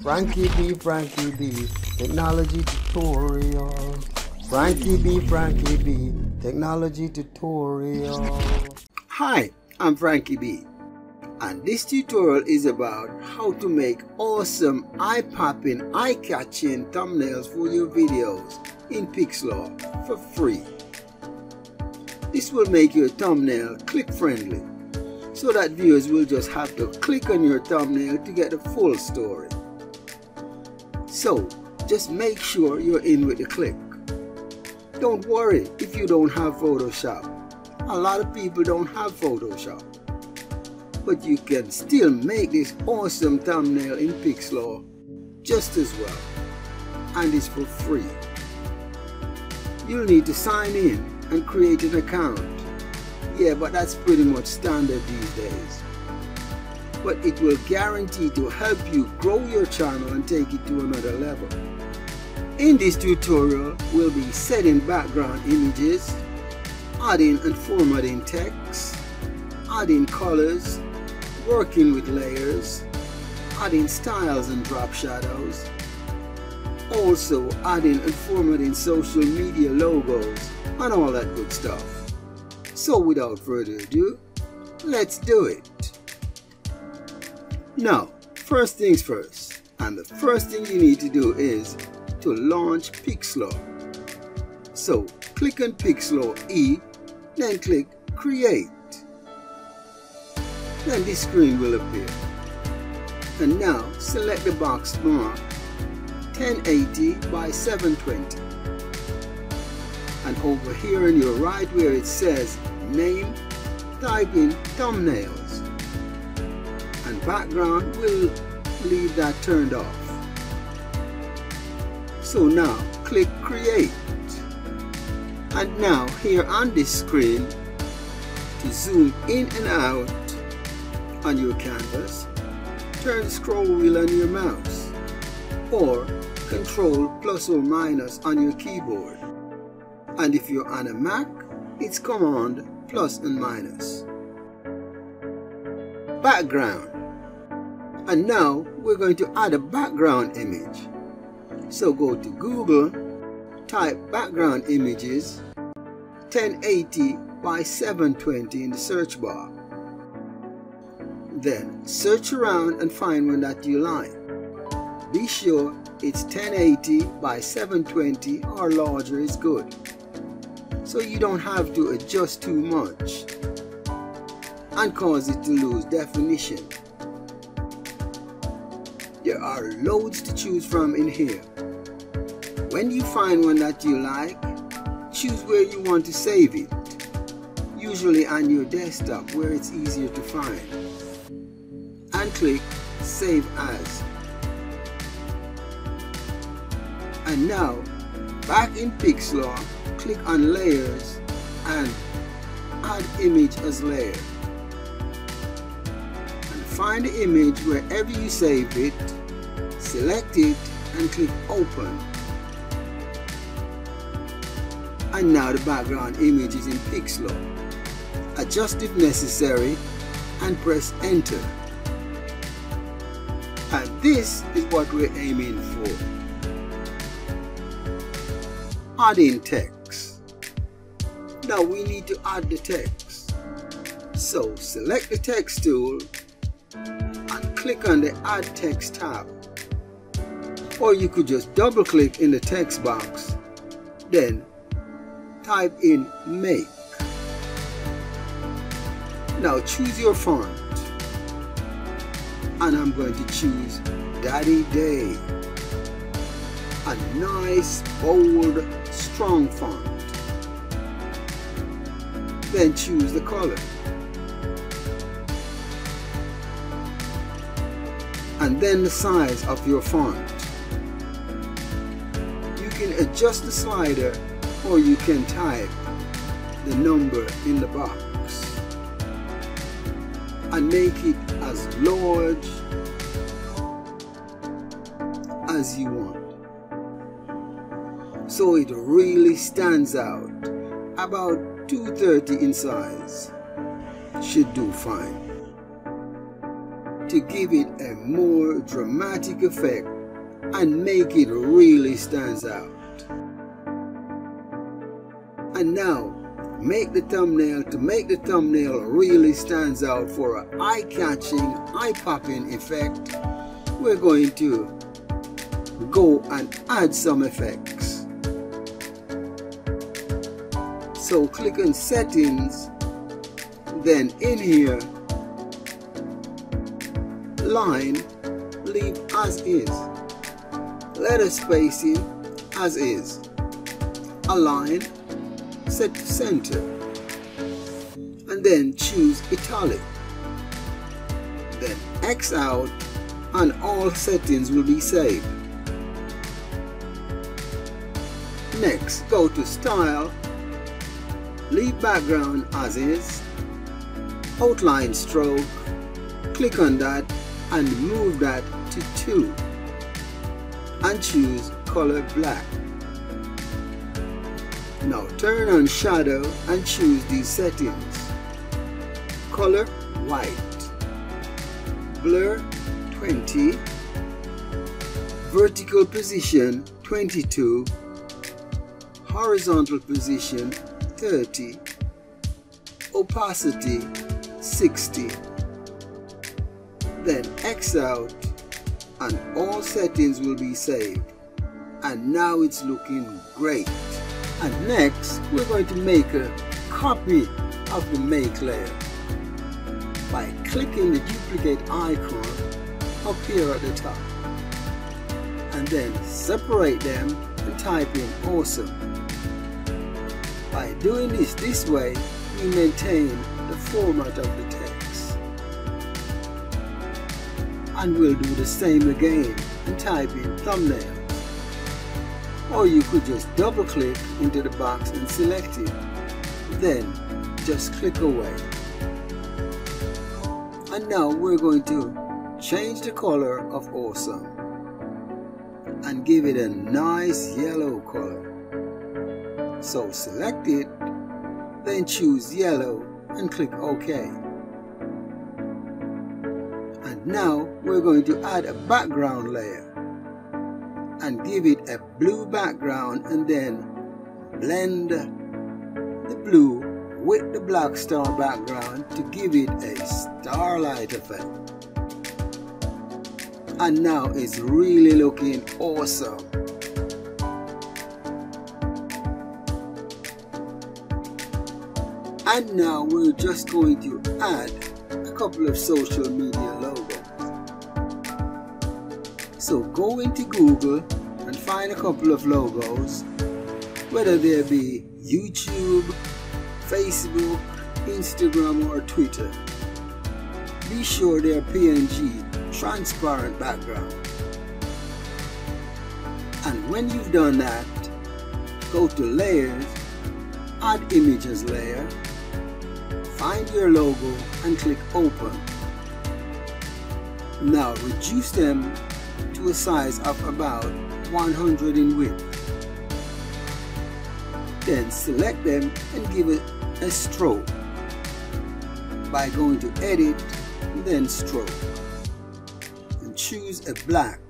Frankie B, Frankie B, technology tutorial. Frankie B, Frankie B, technology tutorial. Hi, I'm Frankie B, and this tutorial is about how to make awesome, eye-popping, eye-catching thumbnails for your videos in Pixlr for free. This will make your thumbnail click-friendly, so that viewers will just have to click on your thumbnail to get the full story. So, just make sure you're in with the click. Don't worry if you don't have Photoshop. A lot of people don't have Photoshop. But you can still make this awesome thumbnail in Pixlr just as well. And it's for free. You'll need to sign in and create an account. Yeah, but that's pretty much standard these days but it will guarantee to help you grow your channel and take it to another level. In this tutorial, we'll be setting background images, adding and formatting text, adding colors, working with layers, adding styles and drop shadows, also adding and formatting social media logos and all that good stuff. So without further ado, let's do it. Now, first things first, and the first thing you need to do is to launch Pixlr. So, click on Pixlr E, then click Create. Then this screen will appear. And now, select the box marked 1080 by 720. And over here on your right where it says Name, type in Thumbnails and background we'll leave that turned off. So now click create. And now here on this screen to zoom in and out on your canvas turn the scroll wheel on your mouse or control plus or minus on your keyboard. And if you're on a Mac it's command plus and minus. Background and now we're going to add a background image. So go to Google, type background images 1080 by 720 in the search bar. Then search around and find one that you like. Be sure it's 1080 by 720 or larger is good. So you don't have to adjust too much and cause it to lose definition. There are loads to choose from in here. When you find one that you like, choose where you want to save it, usually on your desktop where it's easier to find, and click Save As. And now, back in Pixlr, click on Layers and Add Image as Layer And find the image wherever you saved it, select it and click open. And now the background image is in Pixlr. Adjust if necessary and press enter. And this is what we're aiming for. Adding text. Now we need to add the text. So select the text tool and click on the Add Text tab. Or you could just double click in the text box, then type in Make. Now choose your font and I'm going to choose Daddy Day. A nice, bold, strong font. Then choose the color. and then the size of your font. Adjust the slider or you can type the number in the box and make it as large as you want. So it really stands out. About 230 in size. Should do fine. to give it a more dramatic effect and make it really stands out. And now make the thumbnail to make the thumbnail really stands out for an eye-catching, eye-popping effect. We're going to go and add some effects. So click on settings, then in here, line, leave as is. Letter spacing as is. Align, set to center. And then choose italic. Then X out and all settings will be saved. Next, go to Style, leave background as is, outline stroke, click on that and move that to 2 and choose color black. Now turn on shadow and choose these settings. Color white, blur 20, vertical position 22, horizontal position 30, opacity 60, then X out and all settings will be saved. And now it's looking great. And next, we're going to make a copy of the make layer by clicking the duplicate icon up here at the top. And then separate them and type in awesome. By doing this this way, we maintain the format of the text. And we'll do the same again and type in thumbnail. Or you could just double click into the box and select it. Then just click away. And now we're going to change the color of awesome and give it a nice yellow color. So select it, then choose yellow and click OK. And now we're going to add a background layer and give it a blue background and then blend the blue with the black star background to give it a starlight effect. And now it's really looking awesome. And now we're just going to add a couple of social media. So go into Google and find a couple of logos, whether they be YouTube, Facebook, Instagram or Twitter. Be sure they're PNG, transparent background. And when you've done that, go to layers, add images layer, find your logo and click open. Now reduce them to a size of about 100 in width. Then select them and give it a stroke by going to edit then stroke and choose a black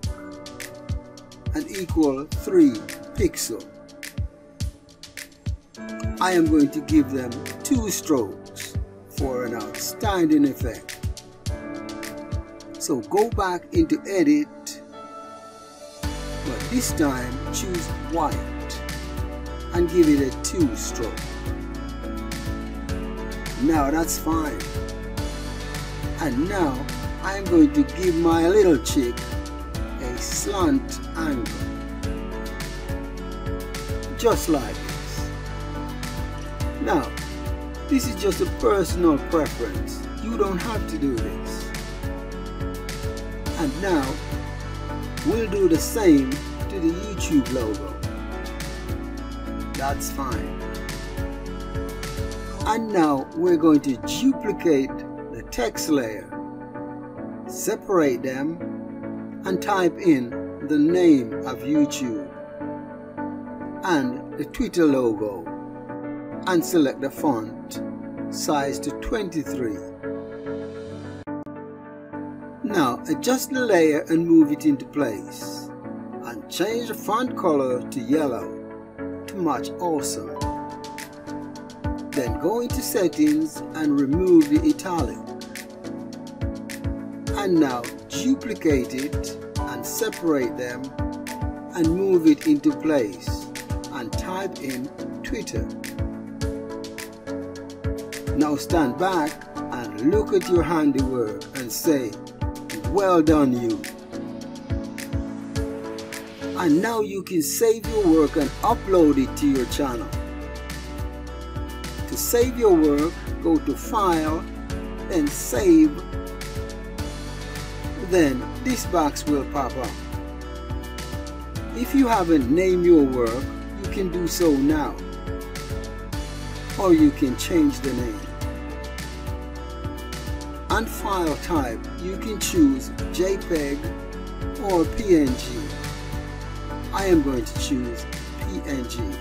and equal 3 pixel. I am going to give them two strokes for an outstanding effect. So go back into edit this time choose white and give it a 2 stroke. Now that's fine. And now I'm going to give my little chick a slant angle. Just like this. Now, this is just a personal preference. You don't have to do this. And now, we'll do the same to the YouTube logo. That's fine. And now we're going to duplicate the text layer, separate them, and type in the name of YouTube and the Twitter logo and select the font size to 23. Now adjust the layer and move it into place change the font color to yellow to match awesome. Then go into settings and remove the italic. And now duplicate it and separate them and move it into place and type in Twitter. Now stand back and look at your handiwork and say, well done you. And now you can save your work and upload it to your channel. To save your work, go to File, then Save. Then this box will pop up. If you haven't named your work, you can do so now. Or you can change the name. On file type, you can choose JPEG or PNG. I am going to choose PNG.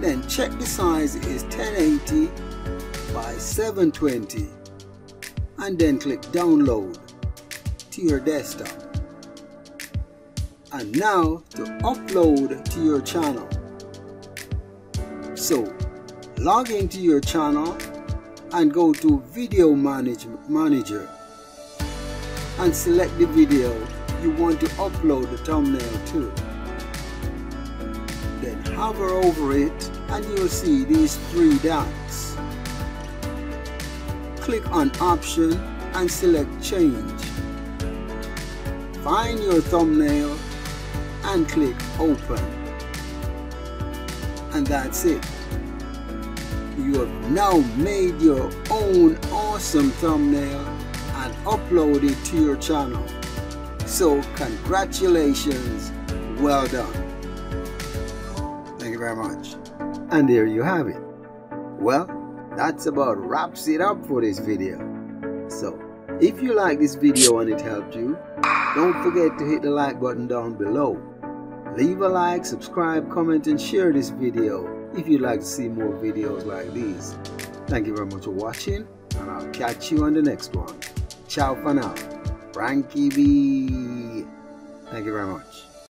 Then check the size is 1080 by 720 and then click download to your desktop. And now to upload to your channel. So log into your channel and go to video manage manager and select the video you want to upload the thumbnail to. Then hover over it and you'll see these three dots. Click on option and select change. Find your thumbnail and click open. And that's it you have now made your own awesome thumbnail and upload it to your channel. So congratulations, well done. Thank you very much. And there you have it. Well, that's about wraps it up for this video. So, if you like this video and it helped you, don't forget to hit the like button down below. Leave a like, subscribe, comment and share this video if you'd like to see more videos like these. Thank you very much for watching and I'll catch you on the next one. Ciao for now. Frankie B. Thank you very much.